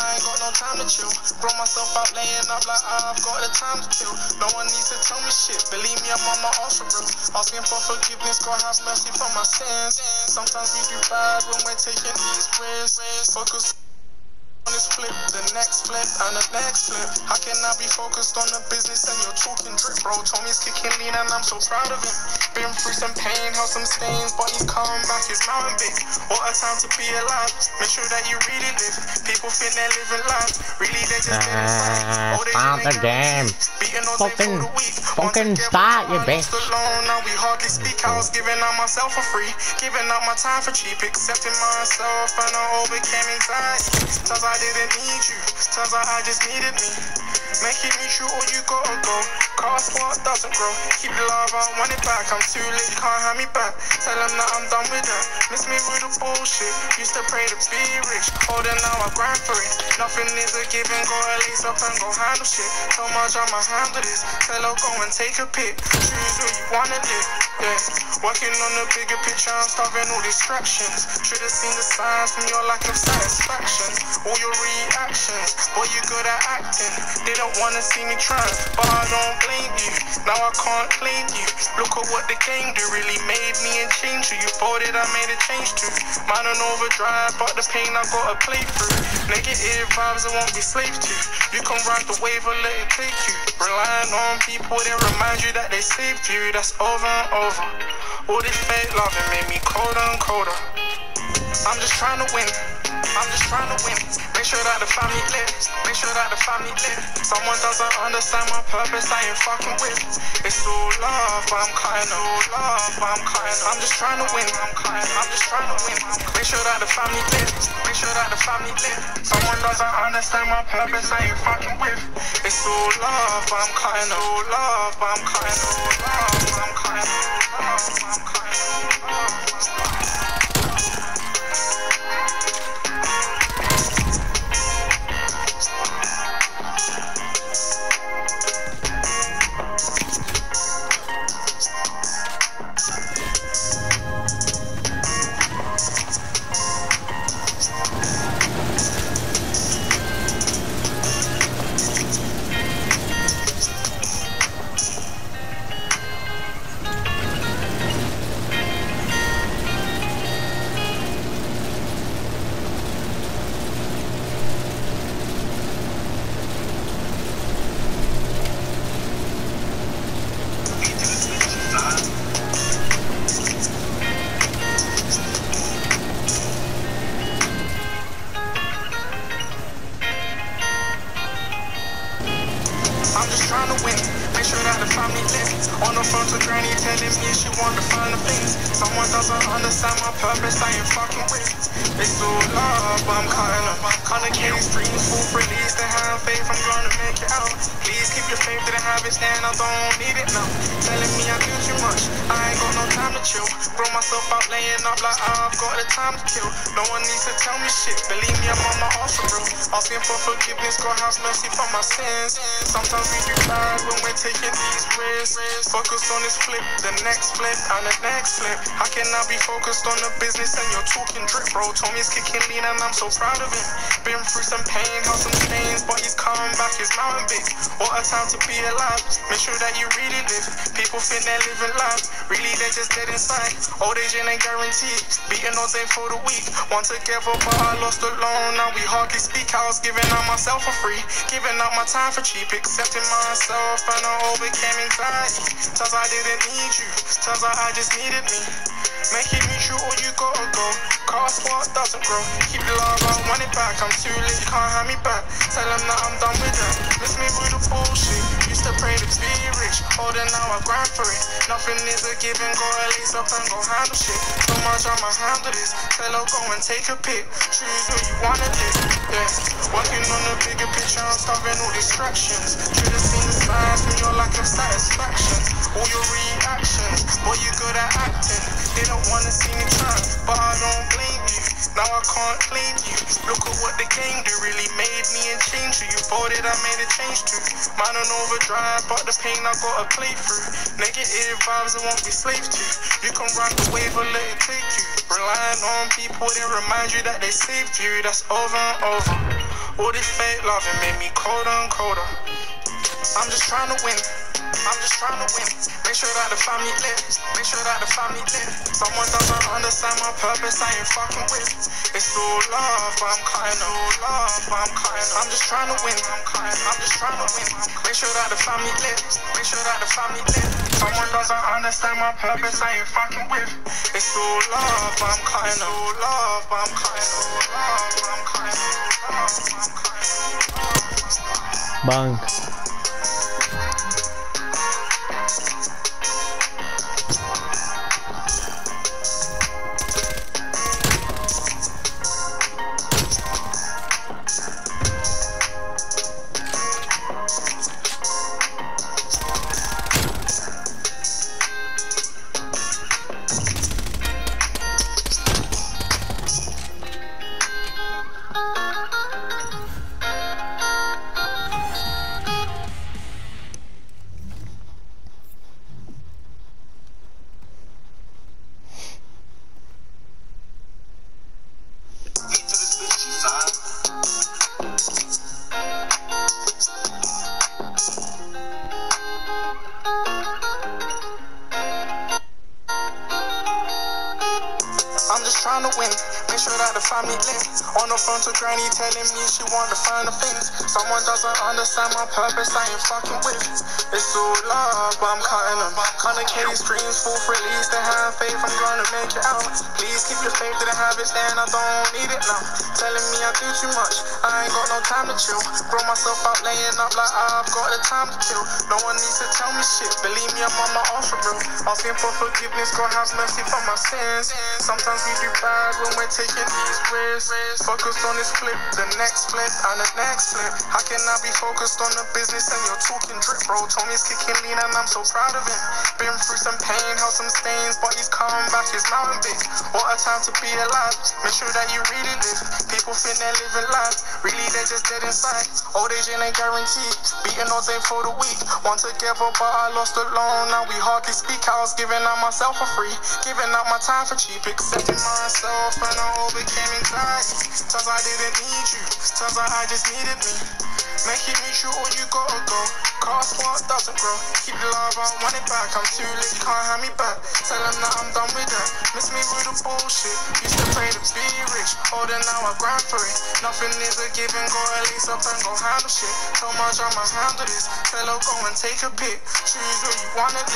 I ain't got no time to chill. Grow myself out laying up like I've got the time to kill. No one needs to tell me shit. Believe me, I'm on my own for real. Asking for forgiveness, God have mercy for my sins. Sometimes we do bad when we're taking these risks. Focus on this flip, the next flip, and the next flip. How can I be focused on the business and you're talking drip, bro? Tommy's kicking lean and I'm so proud of him. Been through some pain, held some stains, but he's coming back, he's mountain big. What a time to be alive. Make sure that you really live. People think they're living life. Really, they're just Uh, they start the game. Fucking, fucking start, you bitch. alone, now we hardly speak. I was giving up myself for free, giving up my time for cheap, accepting myself, and I overcame anxiety. Times I didn't need you, times I just needed me. Make it mutual or you gotta go. Cast what doesn't grow. Keep the love, I want it back. I'm too late, can't have me back. Tell them that I'm done with that. Miss me with the bullshit. Used to pray to be rich. Older now I grind for it. Nothing is a given. Gotta lace up and go handle shit. So much I'ma handle this. Tell her go and take a pic. Choose who you wanna live. Yeah. Working on the bigger picture. I'm starving all distractions. Should've seen the signs from your lack of satisfaction. All your reactions. Boy, you good at acting. They don't wanna see me try. But I don't blame you. Now I can't blame you. Look at what the game do. Really made me and changed you. You thought it, I made a change too. Mine on overdrive, but the pain I gotta play through. Negative vibes I won't be slave to. You can ride the wave or let it take you. Relying on people that remind you that they saved you. That's over and over. All this fake loving made me colder and colder. I'm just trying to win. I'm just trying to win. Make sure that the family lives. Make sure that the family lives. Someone doesn't understand my purpose. I ain't fucking with. It's all love, but I'm cutting all love, but I'm cutting. I'm just trying to win. I'm cutting. I'm just trying to win. Make sure that the family lives. Make sure that the family lives. Someone doesn't understand my purpose. I ain't fucking with. It's all love, but I'm cutting all love, but I'm cutting all love, but I'm cutting all love, but I'm all love. Win. Make sure that the family lives. On the phone to granny telling me she want to find the things. Someone doesn't understand my purpose. I ain't fucking with. It's all love, but I'm cutting up. Kinda case dreams full release. They have faith, I'm gonna make it out. Please keep your faith to the habits, then I don't need it now. Telling me I do too much. I ain't got no time to chill. Grow myself up, laying up like I've got the time to kill. No one needs to tell me shit. Believe me, I'm on my for real. Asking for forgiveness, God have mercy for my sins. Sometimes we do bad when we're taking these risks. Focus on this flip, the next flip, and the next flip. How can I be focused on the business and you're talking drip, bro? Tommy's kicking lean and I'm so proud of him. Been through some pain, held some stains, but he's coming back, he's mountain big. What a time to be alive. Make sure that you really live. People think they're living life. Really, they're just dead inside. Old age ain't guaranteed. Beating all day for the week. One together, but I lost alone. Now we hardly speak. I was giving up myself for free. Giving up my time for cheap. Accepting myself and I overcame anxiety. Times I didn't need you. Times I, just needed me. Make it mutual Grow. Keep the love, I want it back. I'm too late, you can't have me back. Tell them that I'm done with that. Miss me with the bullshit. Used to pray to be rich. Older now I grind for it. Nothing is a given. Gotta lace up and go handle shit. So much I'ma handle this. Tell her go and take a pic. Choose who you wanna live. Yeah. Working on the bigger picture. I'm starving all distractions. Should've seen the signs from your lack of satisfaction. All your reactions. Boy, you good at acting. They don't wanna see me try, but I don't blame you. Now I can't blame you. Look at what the game do. Really made me and changed you. You thought it, I made a change too. Mine on overdrive, but the pain I gotta play through. Negative vibes I won't be slave to. You can ride the wave or let it take you. Relying on people that remind you that they saved you. That's over and over. All this fake loving made me colder and colder. I'm just trying to win. I'm just trying to win. Make sure that the family lives. Make sure that the family lives. Someone doesn't understand my purpose. I ain't fucking with. It's all love, but I'm cutting all love, but I'm cutting. I'm just trying to win. I'm cutting. I'm just trying to win. Make sure that the family lives. Make sure that the family lives. Someone doesn't understand my purpose. I ain't fucking with. It's all love, but I'm cutting all love, but I'm cutting all love, but I'm. I'm just trying to win. Make sure that the family lives. On the phone to granny telling me she want to find the things. Someone doesn't understand my purpose, I ain't fucking with. It's all love, but I'm cutting them. Case dreams, full release. To have faith, I'm gonna make it out. Please keep your faith to the habits, then I don't need it now. Telling me I do too much, I ain't got no time to chill. Grow myself out laying up like I've got the time to kill. No one needs to tell me shit. Believe me, I'm on my own for real. Asking for forgiveness, God have mercy for my sins. Sometimes we do bad when we're taking these risks. Focused on this flip, the next flip, and the next flip. How can I be focused on the business and you're talking drip, bro? Tommy's kicking lean and I'm so proud of him. Been through some pain, held some stains, but he's coming back, he's mountain big. What a time to be alive. Make sure that you really live. People think they're living life, really they're just dead inside. Old age ain't guaranteed. Beating odds ain't for the weak. One together, but I lost alone. Now we hardly speak. I was giving up myself for free, giving up my time for cheap, accepting myself and I overcame anxiety. Times I didn't need you, times I just needed me. Make it mutual or you gotta go. Cause what doesn't grow. Keep the love, I want it back. I'm too late, can't have me back. Tell them that I'm done with that. Miss me with the bullshit. Used to pray to be rich. Older now I grind for it. Nothing is a given, gotta lace up and go handle shit. So much I'ma handle this. Tell her go and take a pic. Choose where you wanna live.